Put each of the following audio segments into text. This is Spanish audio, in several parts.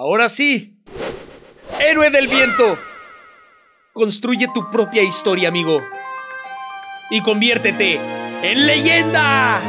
Ahora sí. Héroe del viento. Construye tu propia historia, amigo. Y conviértete en leyenda.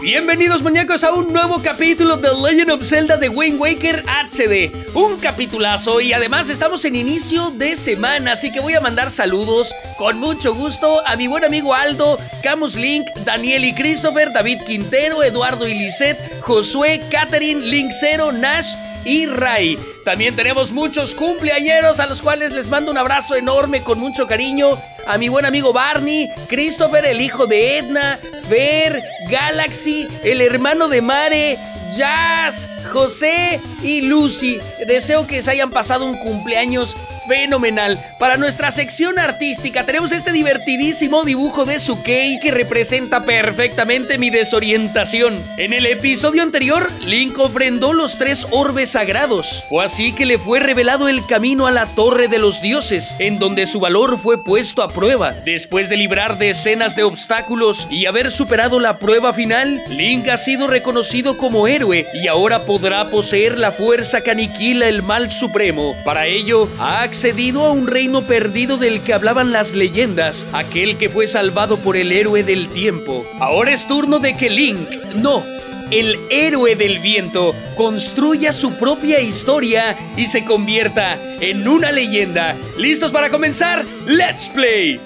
Bienvenidos muñecos a un nuevo capítulo de Legend of Zelda de Wayne Waker HD. Un capitulazo y además estamos en inicio de semana, así que voy a mandar saludos con mucho gusto a mi buen amigo Aldo, Camus Link, Daniel y Christopher, David Quintero, Eduardo y Lisette, Josué, Catherine, Linkcero, Nash y Ray. También tenemos muchos cumpleañeros a los cuales les mando un abrazo enorme con mucho cariño. A mi buen amigo Barney, Christopher, el hijo de Edna, Fer, Galaxy, el hermano de Mare, Jazz, José y Lucy. Deseo que se hayan pasado un cumpleaños fenomenal. Para nuestra sección artística tenemos este divertidísimo dibujo de Sukei que representa perfectamente mi desorientación. En el episodio anterior, Link ofrendó los tres orbes sagrados. Fue así que le fue revelado el camino a la Torre de los Dioses, en donde su valor fue puesto a prueba. Después de librar decenas de obstáculos y haber superado la prueba final, Link ha sido reconocido como héroe y ahora podrá poseer la fuerza que aniquila el mal supremo. Para ello, ha accedido a un reino perdido del que hablaban las leyendas, aquel que fue salvado por el héroe del tiempo. Ahora es turno de que Link, no, el héroe del viento, construya su propia historia y se convierta en una leyenda. ¿Listos para comenzar? ¡Let's play!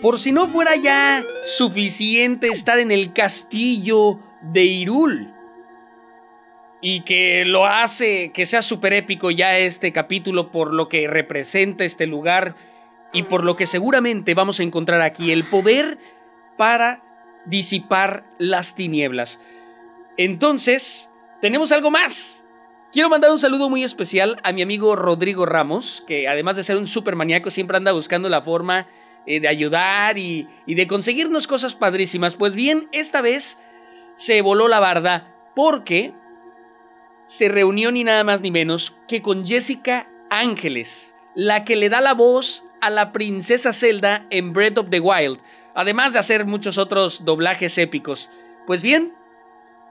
Por si no fuera ya suficiente estar en el castillo de Irul y que lo hace que sea súper épico ya este capítulo por lo que representa este lugar y por lo que seguramente vamos a encontrar aquí el poder para disipar las tinieblas. Entonces, tenemos algo más. Quiero mandar un saludo muy especial a mi amigo Rodrigo Ramos, que además de ser un super maníaco siempre anda buscando la forma eh, de ayudar y, y de conseguirnos cosas padrísimas. Pues bien, esta vez se voló la barda porque se reunió ni nada más ni menos que con Jessica Ángeles, la que le da la voz a la princesa Zelda en Breath of the Wild, además de hacer muchos otros doblajes épicos. Pues bien,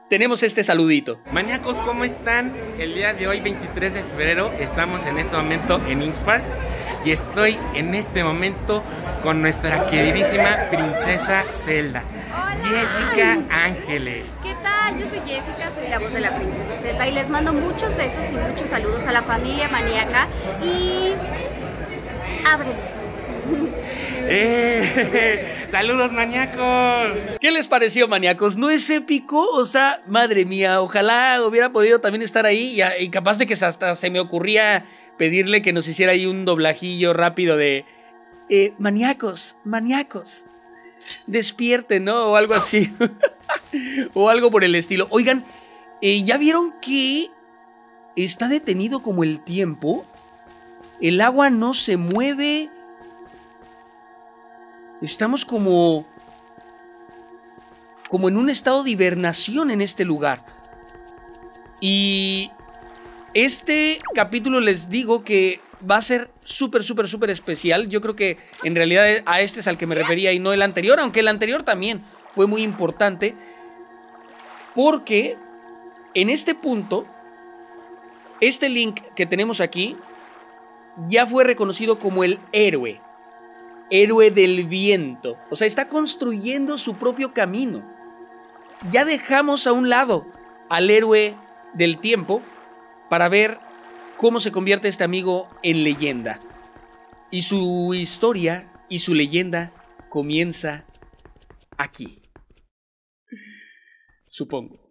tenemos este saludito. Maníacos, ¿cómo están? El día de hoy, 23 de febrero, estamos en este momento en Inspar y estoy en este momento con nuestra queridísima princesa Zelda, Jessica Ángeles. ¿Qué tal? Yo soy Jessica, soy la voz de la princesa Zelda y les mando muchos besos y muchos saludos a la familia maníaca y ojos. ¡Eh! ¡Saludos, maníacos! ¿Qué les pareció, maníacos? ¿No es épico? O sea, madre mía, ojalá hubiera podido también estar ahí y, y capaz de que hasta se me ocurría pedirle que nos hiciera ahí un doblajillo rápido de... Eh, maníacos, maníacos. Despierten, ¿no? O algo así. o algo por el estilo. Oigan, eh, ¿ya vieron que está detenido como el tiempo? El agua no se mueve. Estamos como... como en un estado de hibernación en este lugar. Y este capítulo les digo que va a ser súper, súper, súper especial. Yo creo que en realidad a este es al que me refería y no el anterior, aunque el anterior también fue muy importante. Porque en este punto, este link que tenemos aquí ya fue reconocido como el héroe. Héroe del viento. O sea, está construyendo su propio camino. Ya dejamos a un lado al héroe del tiempo para ver cómo se convierte este amigo en leyenda. Y su historia y su leyenda comienza aquí. Supongo.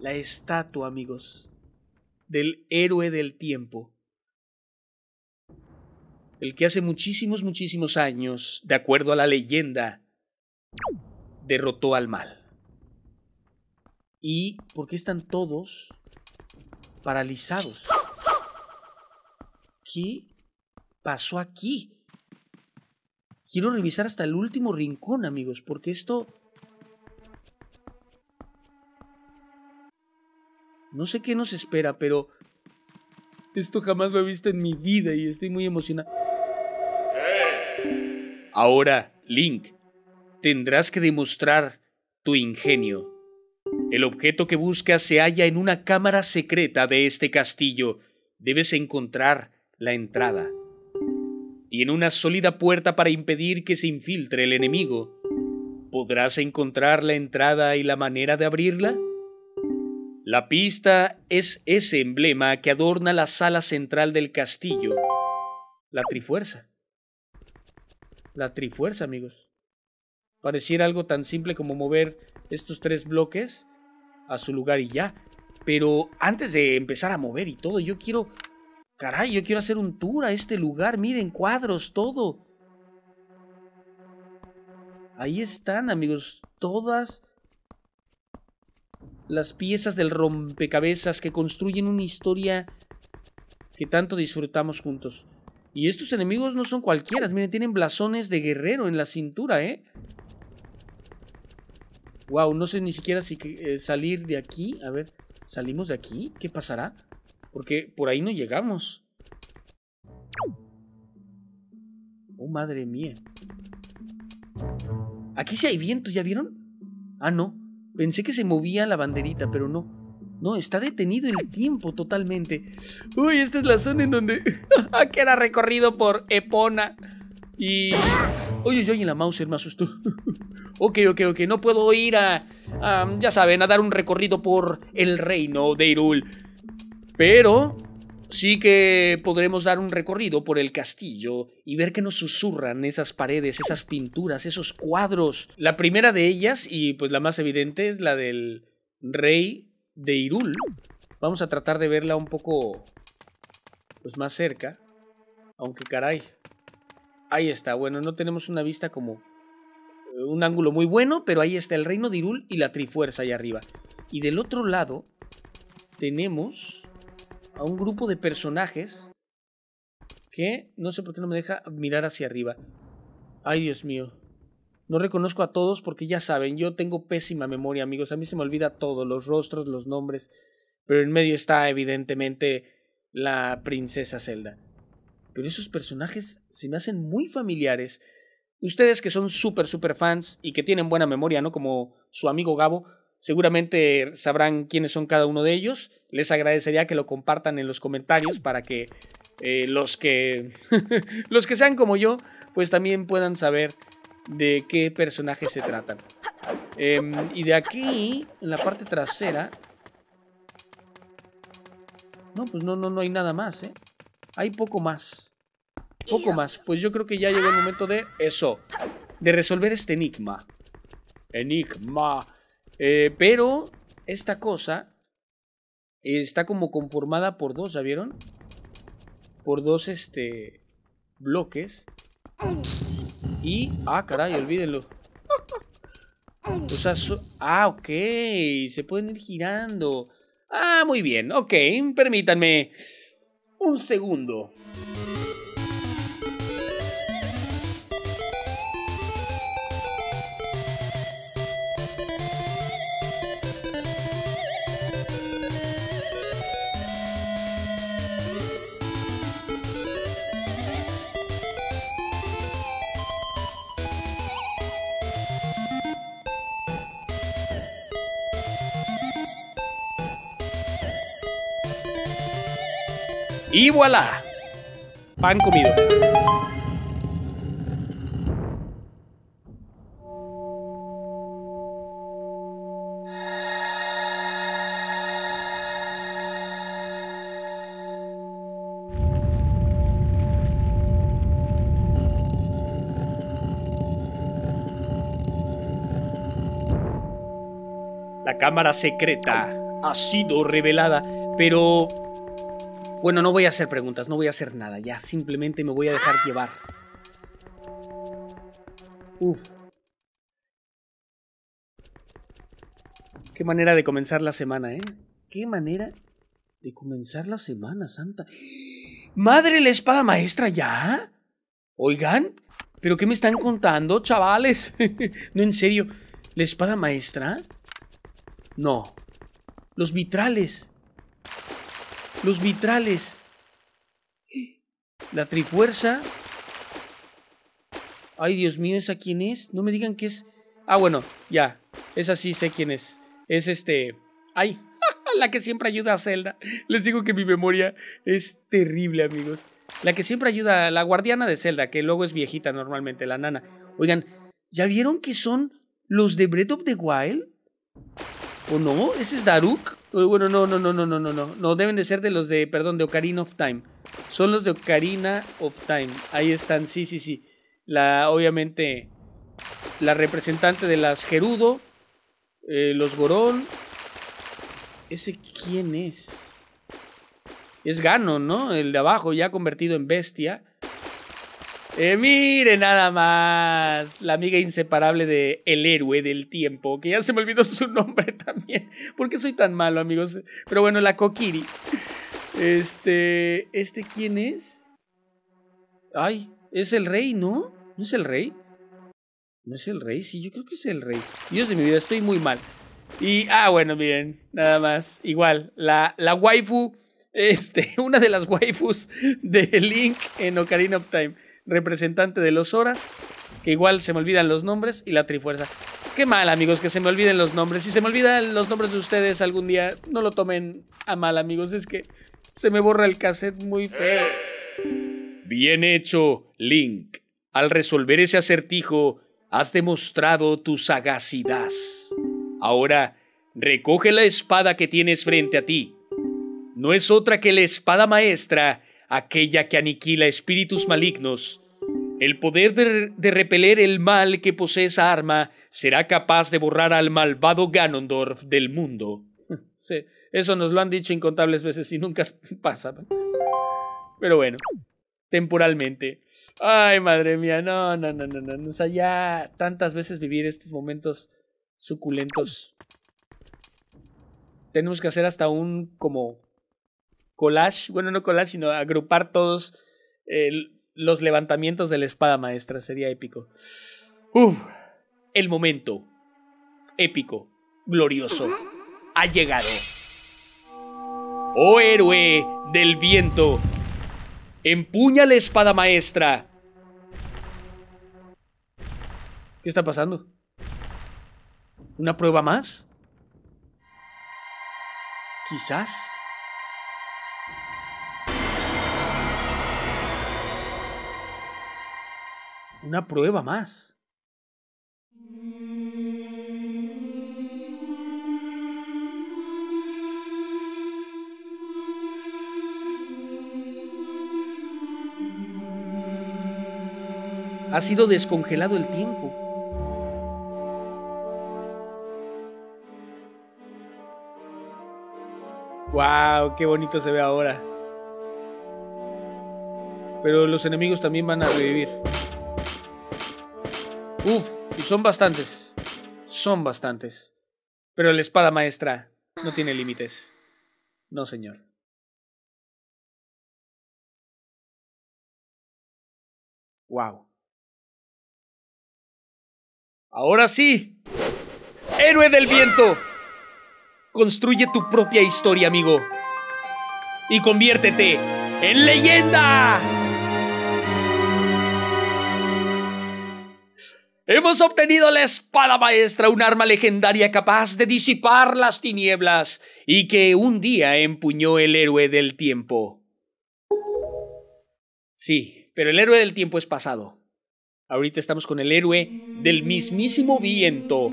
La estatua, amigos, del héroe del tiempo. El que hace muchísimos, muchísimos años, de acuerdo a la leyenda, derrotó al mal. ¿Y por qué están todos paralizados? ¿Qué pasó aquí? Quiero revisar hasta el último rincón, amigos, porque esto... No sé qué nos espera, pero... Esto jamás lo he visto en mi vida y estoy muy emocionado. Ahora, Link, tendrás que demostrar tu ingenio. El objeto que buscas se halla en una cámara secreta de este castillo. Debes encontrar la entrada. Tiene una sólida puerta para impedir que se infiltre el enemigo. ¿Podrás encontrar la entrada y la manera de abrirla? La pista es ese emblema que adorna la sala central del castillo. La trifuerza. La trifuerza, amigos. Pareciera algo tan simple como mover estos tres bloques a su lugar y ya. Pero antes de empezar a mover y todo, yo quiero Caray, yo quiero hacer un tour a este lugar. Miren, cuadros, todo. Ahí están, amigos. Todas las piezas del rompecabezas que construyen una historia que tanto disfrutamos juntos. Y estos enemigos no son cualquiera. Miren, tienen blasones de guerrero en la cintura, ¿eh? Wow, no sé ni siquiera si eh, salir de aquí. A ver, ¿salimos de aquí? ¿Qué pasará? Porque por ahí no llegamos. Oh, madre mía. Aquí sí hay viento, ¿ya vieron? Ah, no. Pensé que se movía la banderita, pero no. No, está detenido el tiempo totalmente. Uy, esta es la zona en donde... que era recorrido por Epona. Y... Oye, yo en la Mauser me asustó. ok, ok, ok. No puedo ir a, a... Ya saben, a dar un recorrido por el reino de Irul. Pero sí que podremos dar un recorrido por el castillo y ver que nos susurran esas paredes, esas pinturas, esos cuadros. La primera de ellas, y pues la más evidente, es la del rey de Irul. Vamos a tratar de verla un poco pues más cerca. Aunque caray. Ahí está. Bueno, no tenemos una vista como eh, un ángulo muy bueno, pero ahí está el reino de Irul y la Trifuerza ahí arriba. Y del otro lado tenemos a un grupo de personajes que no sé por qué no me deja mirar hacia arriba. Ay, Dios mío. No reconozco a todos porque ya saben, yo tengo pésima memoria, amigos. A mí se me olvida todo, los rostros, los nombres. Pero en medio está evidentemente la princesa Zelda. Pero esos personajes se me hacen muy familiares. Ustedes que son súper, súper fans y que tienen buena memoria, ¿no? Como su amigo Gabo, Seguramente sabrán quiénes son cada uno de ellos. Les agradecería que lo compartan en los comentarios para que eh, los que los que sean como yo, pues también puedan saber de qué personajes se tratan. Em, y de aquí, en la parte trasera. No, pues no, no, no hay nada más, ¿eh? Hay poco más. Poco más. Pues yo creo que ya llegó el momento de eso. De resolver este enigma. Enigma. Eh, pero esta cosa está como conformada por dos, ¿ya vieron? Por dos este bloques. Y ah, caray, olvídenlo. O sea, ah, ok, se pueden ir girando. Ah, muy bien, ok, permítanme un segundo. Y voilà. Pan comido. La cámara secreta ha sido revelada, pero bueno, no voy a hacer preguntas, no voy a hacer nada, ya simplemente me voy a dejar llevar. Uf. Qué manera de comenzar la semana, ¿eh? Qué manera de comenzar la semana, Santa. ¡Madre la espada maestra ya! Oigan, ¿Pero qué me están contando, chavales? no, en serio. ¿La espada maestra? No. Los vitrales. Los vitrales. La trifuerza. Ay, Dios mío, ¿esa quién es? No me digan que es... Ah, bueno, ya. Esa sí sé quién es. Es este... Ay, la que siempre ayuda a Zelda. Les digo que mi memoria es terrible, amigos. La que siempre ayuda, a la guardiana de Zelda, que luego es viejita normalmente, la nana. Oigan, ¿ya vieron que son los de Breath of the Wild? ¿O no? ¿Ese es Daruk? Bueno, no, no, no, no, no, no, no. No, deben de ser de los de, perdón, de Ocarina of Time. Son los de Ocarina of Time. Ahí están, sí, sí, sí. La, obviamente, la representante de las Gerudo, eh, los Gorón. ¿Ese quién es? Es Ganon, ¿no? El de abajo, ya convertido en bestia. Eh, mire nada más, la amiga inseparable de El Héroe del Tiempo, que ya se me olvidó su nombre también. ¿Por qué soy tan malo, amigos? Pero bueno, la Kokiri. Este, ¿este quién es? Ay, es el rey, ¿no? ¿No es el rey? ¿No es el rey? Sí, yo creo que es el rey. Dios de mi vida, estoy muy mal. Y, ah, bueno, miren, nada más. Igual, la, la waifu, este, una de las waifus de Link en Ocarina of Time representante de los Horas, que igual se me olvidan los nombres, y la Trifuerza. Qué mal, amigos, que se me olviden los nombres. Si se me olvidan los nombres de ustedes algún día, no lo tomen a mal, amigos. Es que se me borra el cassette muy feo. Bien hecho, Link. Al resolver ese acertijo, has demostrado tu sagacidad. Ahora, recoge la espada que tienes frente a ti. No es otra que la espada maestra aquella que aniquila espíritus malignos. El poder de, repeler el mal que posee esa arma será capaz de borrar al malvado Ganondorf del mundo. Sí, eso nos lo han dicho incontables veces y nunca pasa. Pero bueno, temporalmente. Ay, madre mía, no, no, no, no, no. O sea, ya tantas veces vivir estos momentos suculentos. Tenemos que hacer hasta un como collage, bueno, no collage, sino agrupar todos los levantamientos de la espada maestra. Sería épico. Uf, el momento épico, glorioso, ha llegado. Oh héroe del viento, empuña la espada maestra. ¿Qué está pasando? ¿Una prueba más? Quizás. Una prueba más. Ha sido descongelado el tiempo. ¡Wow! ¡Qué bonito se ve ahora! Pero los enemigos también van a revivir. Uf, y son bastantes. Son bastantes. Pero la espada maestra no tiene límites. No, señor. Wow. Ahora sí. Héroe del viento. Construye tu propia historia, amigo. Y conviértete en leyenda. Hemos obtenido la espada maestra, un arma legendaria capaz de disipar las tinieblas y que un día empuñó el héroe del tiempo. Sí, pero el héroe del tiempo es pasado. Ahorita estamos con el héroe del mismísimo viento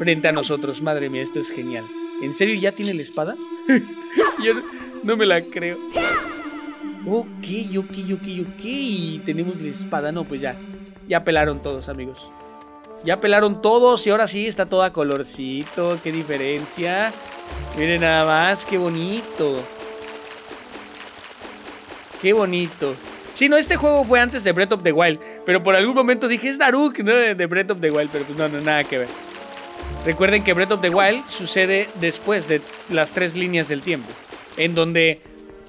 frente a nosotros. Madre mía, esto es genial. ¿En serio ya tiene la espada? Yo no, me la creo. Ok, ok, ok, ok. Tenemos la espada. No, pues ya. Ya pelaron todos, amigos. Ya pelaron todos y ahora sí está toda colorcito. Qué diferencia. Miren nada más, qué bonito. Qué bonito. Sí, no, este juego fue antes de Breath of the Wild. Pero por algún momento dije, es Daruk, ¿no? De Breath of the Wild. Pero pues no, no, nada que ver. Recuerden que Breath of the Wild sucede después de las tres líneas del tiempo. En donde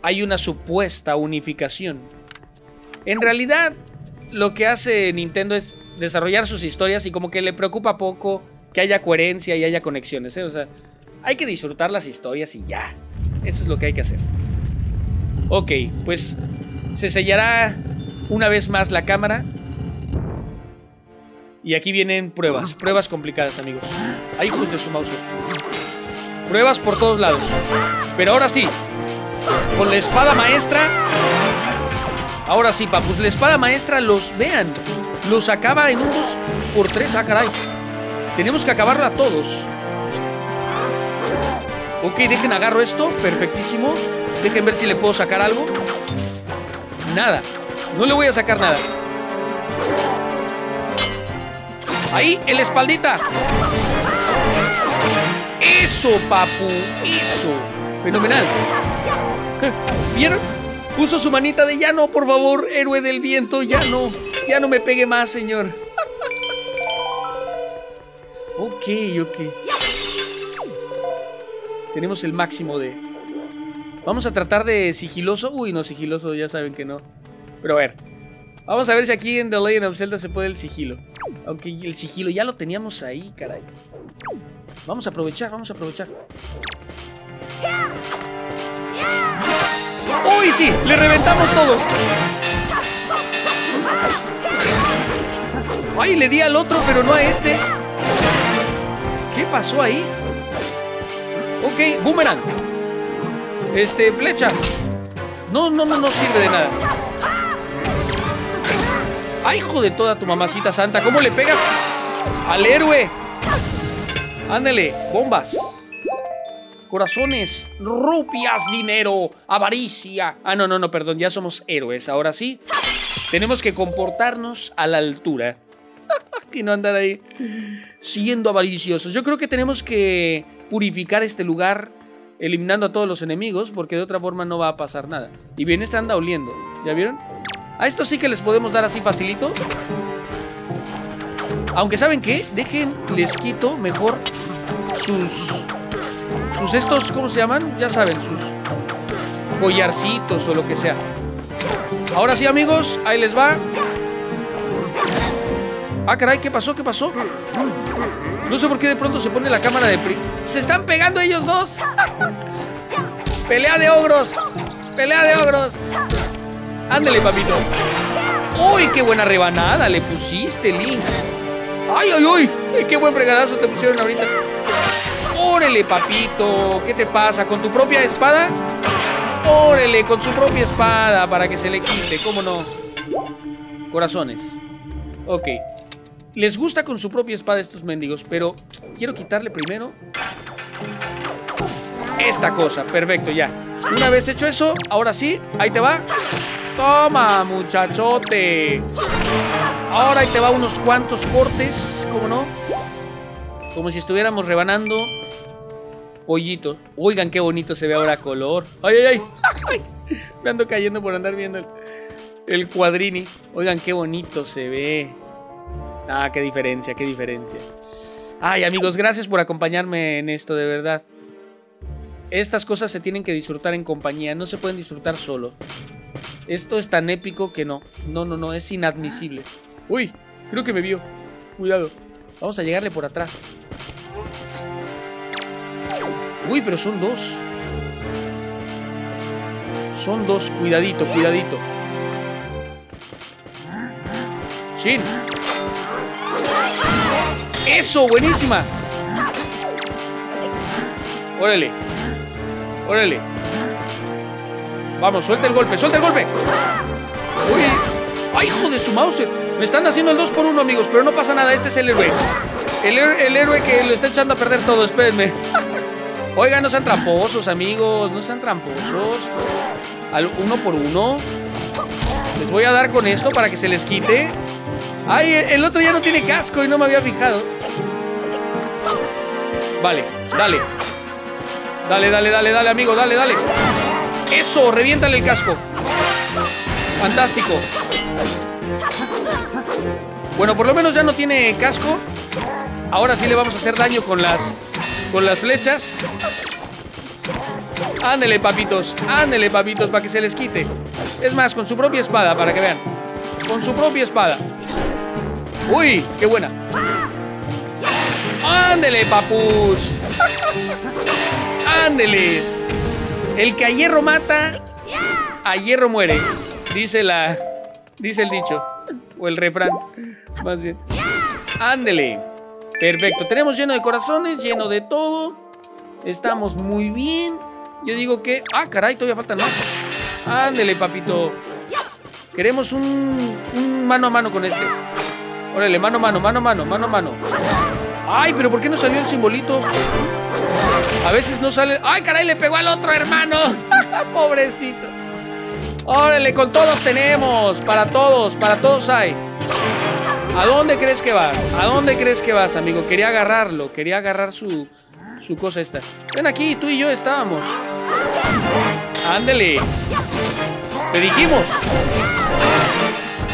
hay una supuesta unificación. En realidad, lo que hace Nintendo es desarrollar sus historias y como que le preocupa poco que haya coherencia y haya conexiones, ¿eh? O sea, hay que disfrutar las historias y ya. Eso es lo que hay que hacer. Ok, pues se sellará una vez más la cámara. Y aquí vienen pruebas, pruebas complicadas, amigos. Hay hijos de su mouse. Pruebas por todos lados. Pero ahora sí, con la espada maestra. Ahora sí, papus, la espada maestra los vean. Los acaba en un 2 por 3 Ah, caray. Tenemos que acabarla todos. Ok, dejen agarro esto. Perfectísimo. Dejen ver si le puedo sacar algo. Nada. No le voy a sacar nada. Ahí, en la espaldita. Eso, papu. Eso. Fenomenal. ¿Vieron? Puso su manita de ya no, por favor, héroe del viento, ya no. Ya no me pegue más, señor. Ok, ok. Tenemos el máximo de... Vamos a tratar de sigiloso. Uy, no, sigiloso, ya saben que no. Pero a ver. Vamos a ver si aquí en The Legend of Zelda se puede el sigilo. Aunque el sigilo ya lo teníamos ahí, caray. Vamos a aprovechar, vamos a aprovechar. ¡Uy, sí! ¡Le reventamos todos! ¡Ay, le di al otro, pero no a este! ¿Qué pasó ahí? Ok, boomerang. Este, flechas. No, no, no, no sirve de nada. ¡Ay, hijo de toda tu mamacita santa! ¿Cómo le pegas al héroe? Ándale, bombas. Corazones, rupias, dinero, avaricia. Ah, no, no, no, perdón, ya somos héroes. Ahora sí, tenemos que comportarnos a la altura. y no andar ahí siendo avariciosos. Yo creo que tenemos que purificar este lugar eliminando a todos los enemigos porque de otra forma no va a pasar nada. Y bien, este anda oliendo. ¿Ya vieron? A esto sí que les podemos dar así facilito. Aunque ¿saben qué? Dejen, les quito mejor sus... Sus estos, ¿cómo se llaman? Ya saben, sus collarcitos o lo que sea. Ahora sí, amigos, ahí les va. Ah, caray, ¿qué pasó? ¿Qué pasó? No sé por qué de pronto se pone la cámara de... pri- ¡Se están pegando ellos dos! ¡Pelea de ogros! ¡Pelea de ogros! Ándele, papito. ¡Uy, qué buena rebanada le pusiste, Link! ¡Ay, ay, ay! ay ¡Qué buen fregadazo te pusieron ahorita! ¡Órale, papito! ¿Qué te pasa? ¿Con tu propia espada? ¡Órale, con su propia espada! Para que se le quite, ¿cómo no? Corazones. Ok. Les gusta con su propia espada estos mendigos, pero quiero quitarle primero esta cosa. Perfecto, ya. Una vez hecho eso, ahora sí, ahí te va. Toma, muchachote. Ahora ahí te va unos cuantos cortes, ¿cómo no? Como si estuviéramos rebanando pollito. Oigan qué bonito se ve ahora color. Ay, ay, ay. Me ando cayendo por andar viendo el, el cuadrini. Oigan qué bonito se ve. Ah, qué diferencia, qué diferencia. Ay, amigos, gracias por acompañarme en esto, de verdad. Estas cosas se tienen que disfrutar en compañía, no se pueden disfrutar solo. Esto es tan épico que no. No, no, no, es inadmisible. Uy, creo que me vio. Cuidado. Vamos a llegarle por atrás. Uy, pero son dos. Son dos. Cuidadito, cuidadito. Chin. Eso, buenísima. Órale. Órale. Vamos, suelta el golpe, suelta el golpe. Uy. ¡Ay, hijo de su mouse! Me están haciendo el 2 por 1 amigos, pero no pasa nada. Este es el héroe. El, héroe- el héroe que lo está echando a perder todo. Espérenme. Oigan, no sean tramposos, amigos. No sean tramposos. Al uno por uno. Les voy a dar con esto para que se les quite. Ay, el otro ya no tiene casco y no me había fijado. Vale, dale. Dale, dale, dale, dale, amigo, dale, dale. Eso, reviéntale el casco. Fantástico. Bueno, por lo menos ya no tiene casco. Ahora sí le vamos a hacer daño con las con las flechas. Ándele, papitos. Ándele, papitos, para que se les quite. Es más, con su propia espada, para que vean. con su propia espada. Uy, qué buena. Ándele, papus. Ándeles. El que a hierro mata, a hierro muere. Dice la. Dice el dicho. O el refrán. Más bien. Ándele. Perfecto. Tenemos lleno de corazones, lleno de todo. Estamos muy bien. Yo digo que. Ah, caray, todavía faltan más. Ándele, papito. Queremos un, un mano a mano con este. Órale, mano a mano, mano a mano, mano a mano. Ay, pero ¿por qué no salió el simbolito? A veces no sale. ¡Ay, caray! Le pegó al otro hermano. Pobrecito. Órale, con todos tenemos. Para todos, para todos hay. ¿A dónde crees que vas? ¿A dónde crees que vas, amigo? Quería agarrarlo. Quería agarrar su, su cosa esta. Ven aquí, tú y yo estábamos. Ándele. Te dijimos.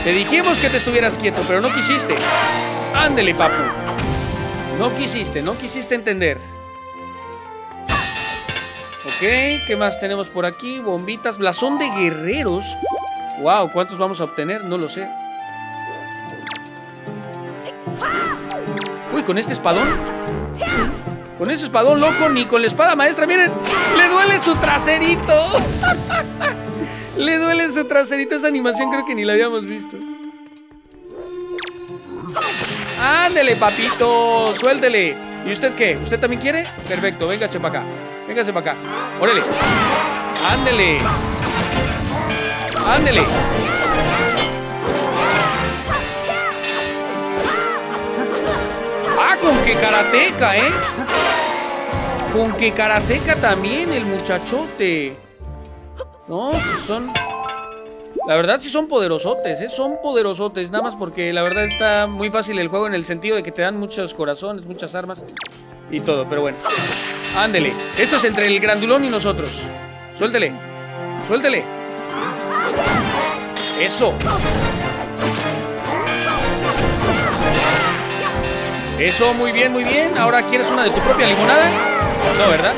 Te dijimos que te estuvieras quieto, pero no quisiste. Ándele, papu. No quisiste, no quisiste entender. Ok, ¿qué más tenemos por aquí? Bombitas, blasón de guerreros. Wow, ¿cuántos vamos a obtener? No lo sé. Uy, con este espadón. Con ese espadón loco, ni con la espada maestra. Miren, le duele su traserito. le duele su traserito. Esa animación creo que ni la habíamos visto. Ándele, papito. Suéltele. ¿Y usted qué? ¿Usted también quiere? Perfecto, véngase para acá. Véngase para acá. Órale. Ándele. Ándele. Que karateca, ¿eh? Con que karateca también el muchachote. No, si son... La verdad sí son poderosotes, ¿eh? Son poderosotes, nada más porque la verdad está muy fácil el juego en el sentido de que te dan muchos corazones, muchas armas y todo, pero bueno. Ándele. Esto es entre el grandulón y nosotros. Suéltele. Suéltele. Eso. Eso, muy bien, muy bien. Ahora quieres una de tu propia limonada. No, ¿verdad?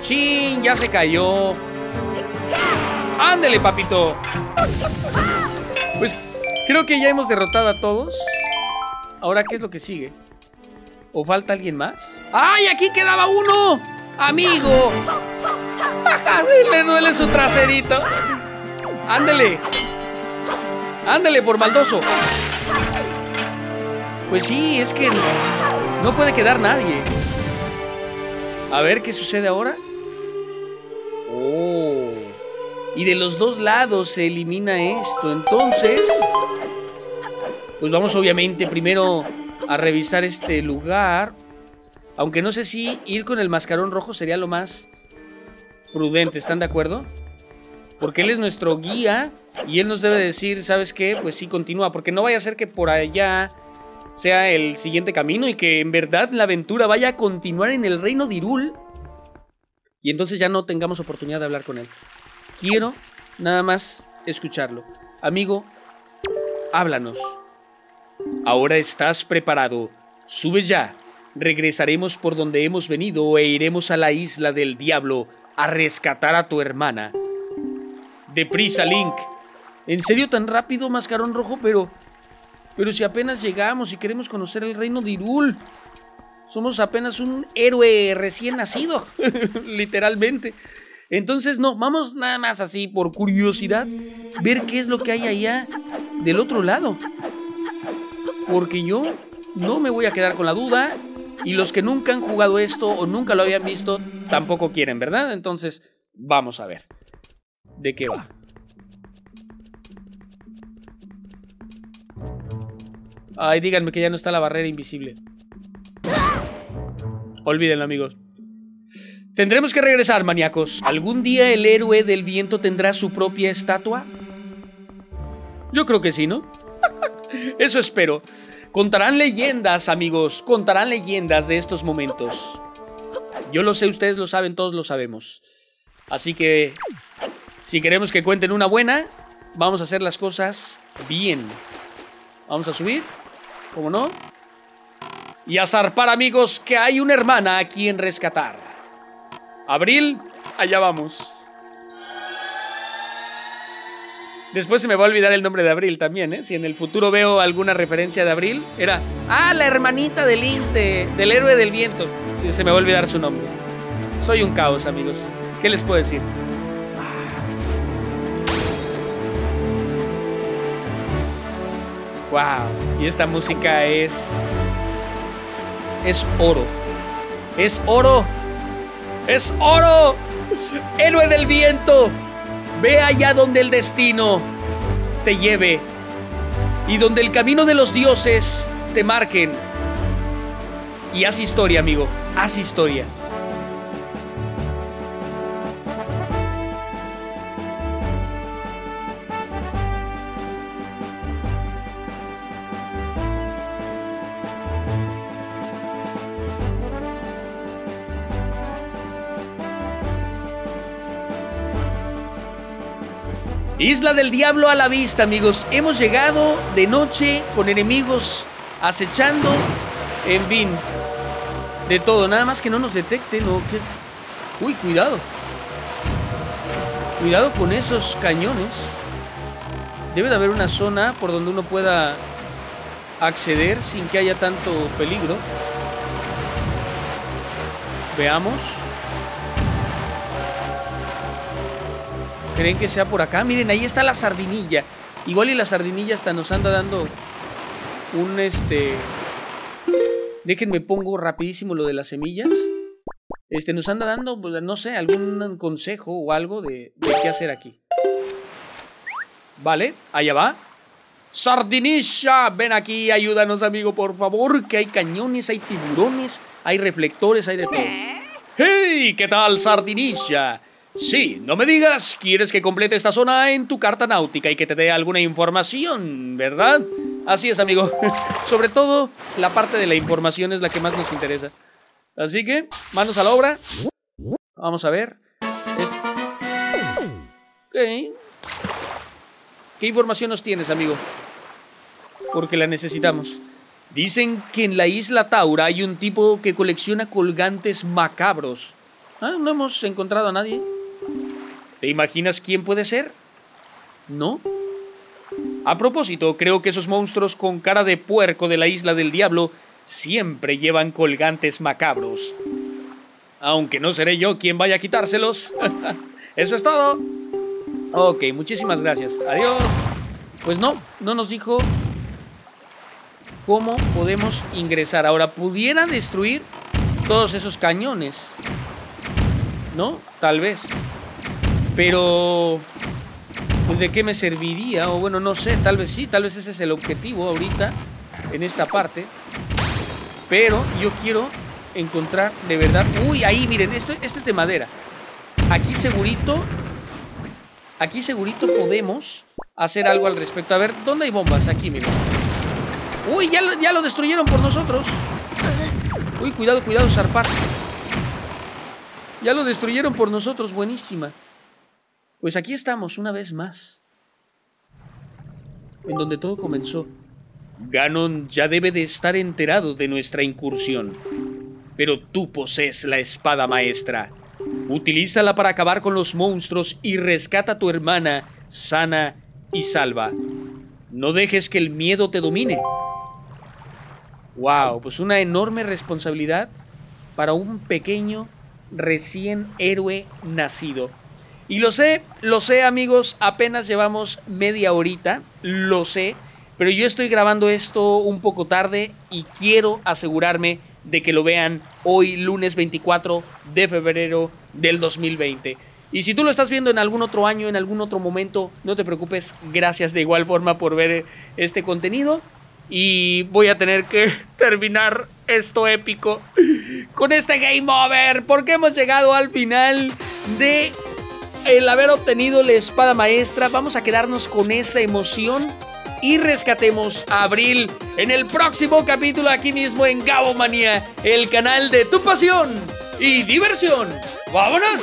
Chin, ya se cayó. Ándele, papito. Pues creo que ya hemos derrotado a todos. Ahora, ¿qué es lo que sigue? ¿O falta alguien más? ¡Ay, aquí quedaba uno! ¡Amigo! sí, le duele su traserito. Ándele. Ándele por maldoso. Pues sí, es que no puede quedar nadie. A ver qué sucede ahora. Oh. Y de los dos lados se elimina esto. Entonces, pues vamos obviamente primero a revisar este lugar. Aunque no sé si ir con el mascarón rojo sería lo más prudente. ¿Están de acuerdo? Porque él es nuestro guía y él nos debe decir, ¿sabes qué? Pues sí, continúa. Porque no vaya a ser que por allá sea el siguiente camino y que en verdad la aventura vaya a continuar en el reino de Irul. Y entonces ya no tengamos oportunidad de hablar con él. Quiero nada más escucharlo. Amigo, háblanos. Ahora estás preparado. Subes ya. Regresaremos por donde hemos venido e iremos a la isla del diablo a rescatar a tu hermana. Deprisa, Link. ¿En serio tan rápido, mascarón rojo? Pero... Pero si apenas llegamos y queremos conocer el reino de Irul. Somos apenas un héroe recién nacido, literalmente. Entonces, no, vamos nada más así por curiosidad, ver qué es lo que hay allá del otro lado. Porque yo no me voy a quedar con la duda y los que nunca han jugado esto o nunca lo habían visto tampoco quieren, ¿verdad? Entonces, vamos a ver de qué va. Ay, díganme que ya no está la barrera invisible. Olvídenlo, amigos. Tendremos que regresar, maníacos. ¿Algún día el héroe del viento tendrá su propia estatua? Yo creo que sí, ¿no? Eso espero. Contarán leyendas, amigos. Contarán leyendas de estos momentos. Yo lo sé, ustedes lo saben, todos lo sabemos. Así que, si queremos que cuenten una buena, vamos a hacer las cosas bien. Vamos a subir, ¿cómo no? Y a zarpar, amigos, que hay una hermana a quien rescatar. Abril, allá vamos. Después se me va a olvidar el nombre de Abril también, ¿eh? Si en el futuro veo alguna referencia de Abril, era, ah, la hermanita del Link, del héroe del viento. Se me va a olvidar su nombre. Soy un caos, amigos. ¿Qué les puedo decir? Wow, y esta música es es oro. Es oro. Es oro. Héroe del viento. Ve allá donde el destino te lleve y donde el camino de los dioses te marquen. Y haz historia, amigo. Haz historia. Isla del Diablo a la vista, amigos. Hemos llegado de noche con enemigos acechando. En fin, de todo. Nada más que no nos detecten. Uy, cuidado. Cuidado con esos cañones. Debe de haber una zona por donde uno pueda acceder sin que haya tanto peligro. Veamos. ¿Creen que sea por acá? Miren, ahí está la sardinilla. Igual y la sardinilla hasta nos anda dando un este... Déjenme pongo rapidísimo lo de las semillas. Este, nos anda dando, pues, no sé, algún consejo o algo de, de qué hacer aquí. Vale, allá va. Sardinilla, ven aquí, ayúdanos, amigo, por favor, que hay cañones, hay tiburones, hay reflectores, hay de todo. ¡Hey! ¿Qué tal, Sardinilla? Sí, no me digas, quieres que complete esta zona en tu carta náutica y que te dé alguna información, ¿verdad? Así es, amigo. Sobre todo, la parte de la información es la que más nos interesa. Así que, manos a la obra. Vamos a ver. ¿Qué información nos tienes, amigo? Porque la necesitamos. Dicen que en la isla Taura hay un tipo que colecciona colgantes macabros. Ah, no hemos encontrado a nadie. ¿Te imaginas quién puede ser? ¿No? A propósito, creo que esos monstruos con cara de puerco de la isla del diablo siempre llevan colgantes macabros. Aunque no seré yo quien vaya a quitárselos. Eso es todo. Ok, muchísimas gracias. Adiós. Pues no, no nos dijo cómo podemos ingresar. Ahora, pudiera destruir todos esos cañones. ¿No? Tal vez. Pero, pues de qué me serviría, o bueno, no sé, tal vez sí, tal vez ese es el objetivo ahorita, en esta parte. Pero yo quiero encontrar de verdad... Uy, ahí, miren, esto, esto es de madera. Aquí segurito, aquí segurito podemos hacer algo al respecto. A ver, ¿dónde hay bombas? Aquí, miren. Uy, ya, ya lo destruyeron por nosotros. Uy, cuidado, cuidado, zarpar. Ya lo destruyeron por nosotros, buenísima. Pues aquí estamos una vez más, en donde todo comenzó. Ganon ya debe de estar enterado de nuestra incursión, pero tú posees la espada maestra. Utilízala para acabar con los monstruos y rescata a tu hermana sana y salva. No dejes que el miedo te domine. Wow, pues una enorme responsabilidad para un pequeño recién héroe nacido. Y lo sé, lo sé amigos, apenas llevamos media horita, lo sé, pero yo estoy grabando esto un poco tarde y quiero asegurarme de que lo vean hoy lunes 24 de febrero del 2020. Y si tú lo estás viendo en algún otro año, en algún otro momento, no te preocupes, gracias de igual forma por ver este contenido. Y voy a tener que terminar esto épico con este game over, porque hemos llegado al final de el haber obtenido la espada maestra, vamos a quedarnos con esa emoción y rescatemos a Abril en el próximo capítulo aquí mismo en Gabo Manía, el canal de tu pasión y diversión. ¡Vámonos!